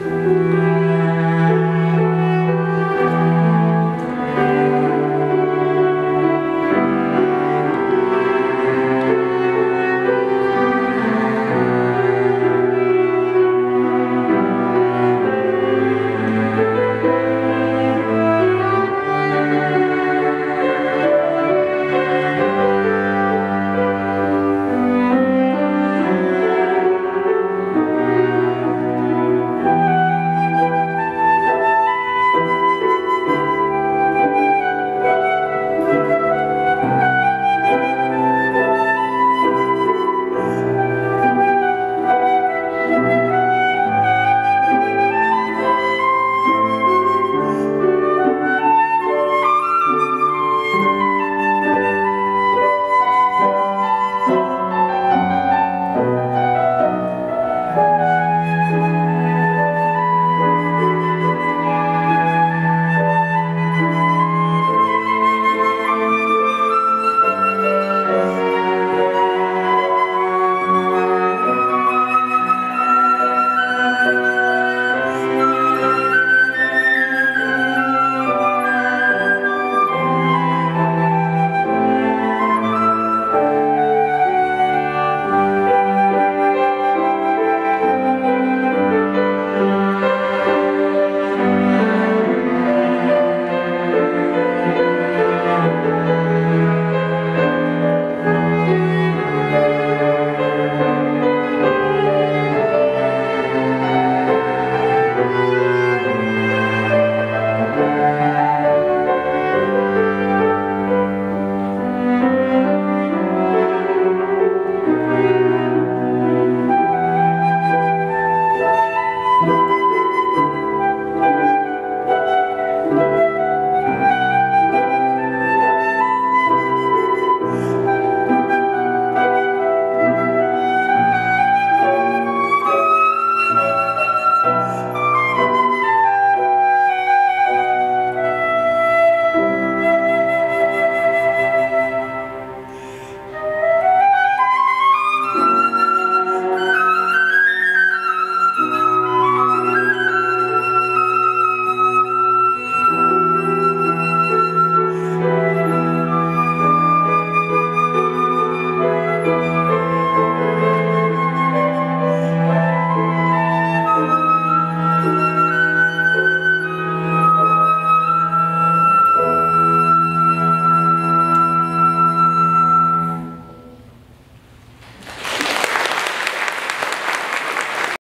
Música